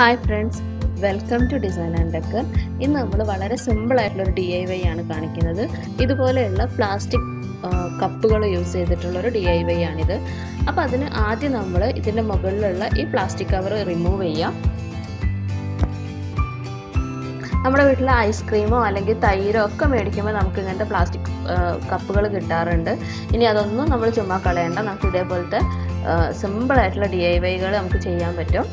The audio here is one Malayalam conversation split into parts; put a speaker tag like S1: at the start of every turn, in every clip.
S1: Hi friends welcome to design and decor ഇന്ന് നമ്മൾ വളരെ സിമ്പിൾ ആയിട്ടുള്ള ഒരു ഡി ഐ വൈ ആണ് കാണിക്കുന്നത്. ഇതുപോലെയുള്ള പ്ലാസ്റ്റിക് കപ്പുകൾ യൂസ് ചെയ്തിട്ടുള്ള ഒരു ഡി ഐ വൈ ആണിത്. അപ്പോൾ അതിന് ആദ്യം നമ്മൾ ഇതിന്റെ മുകളിലുള്ള ഈ പ്ലാസ്റ്റിക് കവർ റിമൂവ് ചെയ്യാം. നമ്മുടെ വീട്ടിലെ ഐസ്ക്രീമോ അല്ലെങ്കിൽ തൈരോ ഒക്കെ മേടിക്കുമ്പോൾ നമുക്ക് ഇങ്ങനത്തെ പ്ലാസ്റ്റിക് കപ്പുകൾ കിട്ടാറുണ്ട്. ഇനി അതൊന്നും നമ്മൾ ചുമ്മാ കളയണ്ട. നമുക്ക് ഇതേപോലത്തെ സിമ്പിളായിട്ടുള്ള ഡി ഐ വൈകൾ നമുക്ക് ചെയ്യാൻ പറ്റും.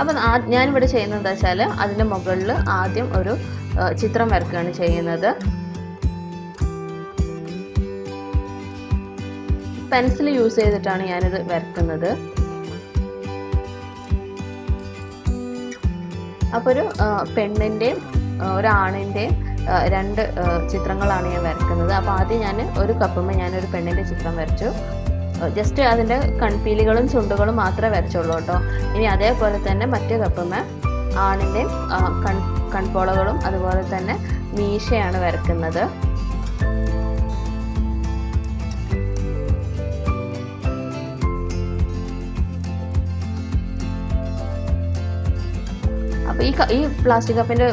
S1: അപ്പം ഞാനിവിടെ ചെയ്യുന്നത് എന്താ വെച്ചാൽ അതിന്റെ മുകളിൽ ആദ്യം ഒരു ചിത്രം വരക്കുകയാണ് ചെയ്യുന്നത്. പെൻസിൽ യൂസ് ചെയ്തിട്ടാണ് ഞാനിത് വരക്കുന്നത്. അപ്പോൾ ഒരു പെണ്ണിന്റെയും ഒരാണിന്റെയും രണ്ട് ചിത്രങ്ങളാണ് ഞാൻ വരക്കുന്നത്. അപ്പോൾ ആദ്യം ഞാൻ ഒരു കപ്പുമ്പോൾ ഞാനൊരു പെണ്ണിന്റെ ചിത്രം വരച്ചു. ജസ്റ്റ് അതിന്റെ കൺപീലികളും ചുണ്ടുകളും മാത്രമേ വരച്ചുള്ളൂ കേട്ടോ. ഇനി അതേപോലെ തന്നെ മറ്റേ കപ്പുമ്മ ആണിന്റെ കൺ കൺപോളകളും അതുപോലെ തന്നെ മീശയാണ് വരക്കുന്നത്. അപ്പോൾ ഈ ഈ പ്ലാസ്റ്റിക് കപ്പിന്റെ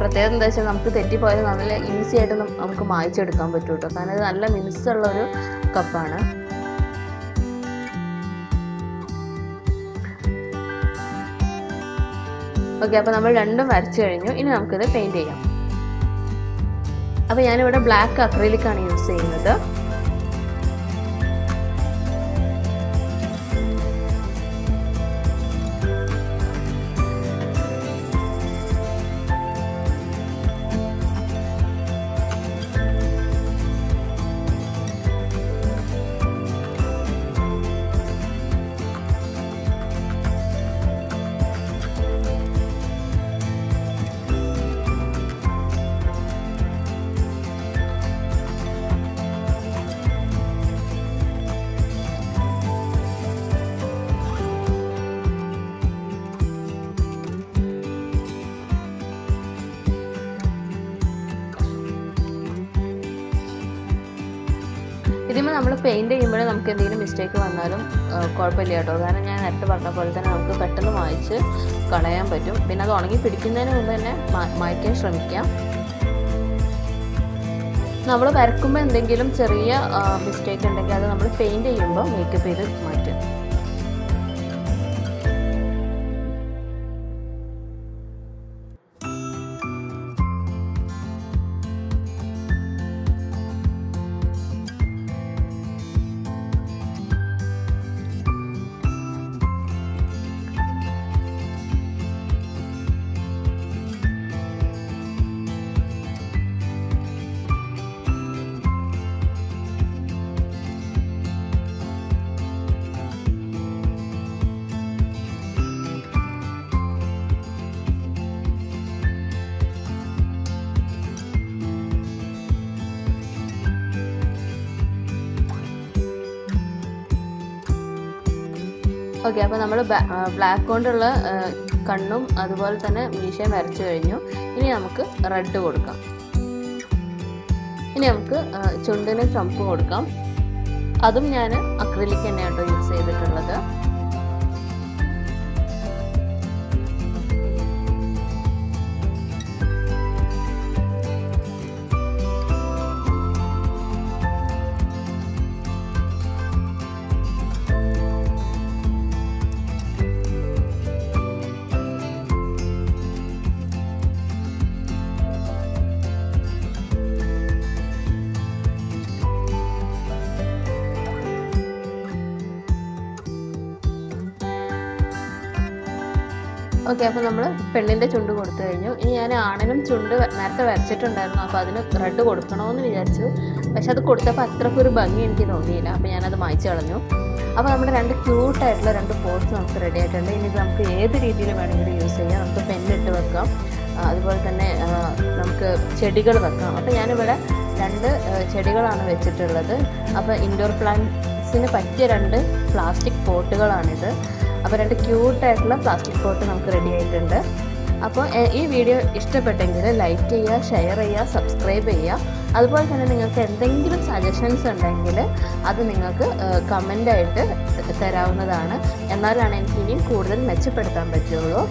S1: പ്രത്യേകത എന്താ വെച്ചാൽ നമുക്ക് തെറ്റിപ്പോയത് നല്ല ഈസി ആയിട്ട് നമുക്ക് മായ്ച്ചെടുക്കാൻ പറ്റും കേട്ടോ കാരണം ഇത് നല്ല മിനുസുള്ള ഒരു കപ്പാണ്. ഓക്കെ അപ്പോൾ നമ്മൾ രണ്ടും വരച്ചു കഴിഞ്ഞു. ഇനി നമുക്കിത് പെയിന്റ് ചെയ്യാം. അപ്പോൾ ഞാനിവിടെ ബ്ലാക്ക് അക്രീലിക്കാണ് യൂസ് ചെയ്യുന്നത്. ഇതിന് നമ്മൾ പെയിന്റ് ചെയ്യുമ്പോൾ നമുക്ക് എന്തെങ്കിലും മിസ്റ്റേക്ക് വന്നാലും കുഴപ്പമില്ല കേട്ടോ. കാരണം ഞാൻ നേരത്തെ പറഞ്ഞ പോലെ തന്നെ നമുക്ക് പെട്ടെന്ന് മായ്ച്ച് കളയാൻ പറ്റും. പിന്നെ അത് ഉണങ്ങി പിടിക്കുന്നതിന് മുമ്പ് തന്നെ മായ്ക്കാൻ ശ്രമിക്കാം. നമ്മൾ വരക്കുമ്പോൾ എന്തെങ്കിലും ചെറിയ മിസ്റ്റേക്ക് ഉണ്ടെങ്കിൽ അത് നമ്മൾ പെയിന്റ് ചെയ്യുമ്പോൾ മേക്കപ്പ് ചെയ്ത് മാറ്റും ഓക്കെ അപ്പോൾ നമ്മൾ ബ്ലാക്ക് കൊണ്ടുള്ള കണ്ണും അതുപോലെ തന്നെ മീശയും വരച്ചു കഴിഞ്ഞു. ഇനി നമുക്ക് റെഡ് കൊടുക്കാം. ഇനി നമുക്ക് ചുണ്ടിന് ചുമപ്പ് കൊടുക്കാം. അതും ഞാൻ അക്രിലിക് തന്നെയാണ് യൂസ് ചെയ്തിട്ടുള്ളത്. ഓക്കെ അപ്പോൾ നമ്മൾ പെണ്ണിന്റെ ചുണ്ട് കൊടുത്തു കഴിഞ്ഞു. ഇനി ഞാൻ ആണിനും ചുണ്ട് നേരത്തെ വരച്ചിട്ടുണ്ടായിരുന്നു അപ്പോൾ അതിന് റെഡ് കൊടുക്കണമെന്ന് വിചാരിച്ചു. പക്ഷെ അത് കൊടുത്തപ്പോൾ അത്രയ്ക്ക് ഒരു ഭംഗി എനിക്ക് തോന്നിയില്ല. അപ്പോൾ ഞാനത് മായ്ച്ചു കളഞ്ഞു. അപ്പോൾ നമ്മുടെ രണ്ട് ക്യൂട്ടായിട്ടുള്ള രണ്ട് പോസ്റ്റ് നമുക്ക് റെഡി ആയിട്ടുണ്ട്. ഇനി നമുക്ക് ഏത് രീതിയിൽ വേണമെങ്കിലും യൂസ് ചെയ്യാം. നമുക്ക് പെന്നിട്ട് വെക്കാം. അതുപോലെ തന്നെ നമുക്ക് ചെടികൾ വെക്കാം. അപ്പോൾ ഞാനിവിടെ രണ്ട് ചെടികളാണ് വെച്ചിട്ടുള്ളത്. അപ്പോൾ ഇൻഡോർ പ്ലാന്റ്സിന് പറ്റിയ രണ്ട് പ്ലാസ്റ്റിക് പോട്ടുകളാണിത് അപ്പോൾ രണ്ട് ക്യൂട്ടായിട്ടുള്ള പ്ലാസ്റ്റിക് പോട്ട് നമുക്ക് റെഡി ആയിട്ടുണ്ട്. അപ്പോൾ ഈ വീഡിയോ ഇഷ്ടപ്പെട്ടെങ്കിൽ ലൈക്ക് ചെയ്യുക ഷെയർ ചെയ്യുക സബ്സ്ക്രൈബ് ചെയ്യുക. അതുപോലെ തന്നെ നിങ്ങൾക്ക് എന്തെങ്കിലും സജഷൻസ് ഉണ്ടെങ്കിൽ അത് നിങ്ങൾക്ക് കമന്റായിട്ട് തരാവുന്നതാണ്. എന്നാലാണ് എനിക്ക് ഇനിയും കൂടുതൽ മെച്ചപ്പെടുത്താൻ പറ്റുള്ളൂ.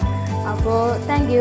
S1: അപ്പോൾ താങ്ക്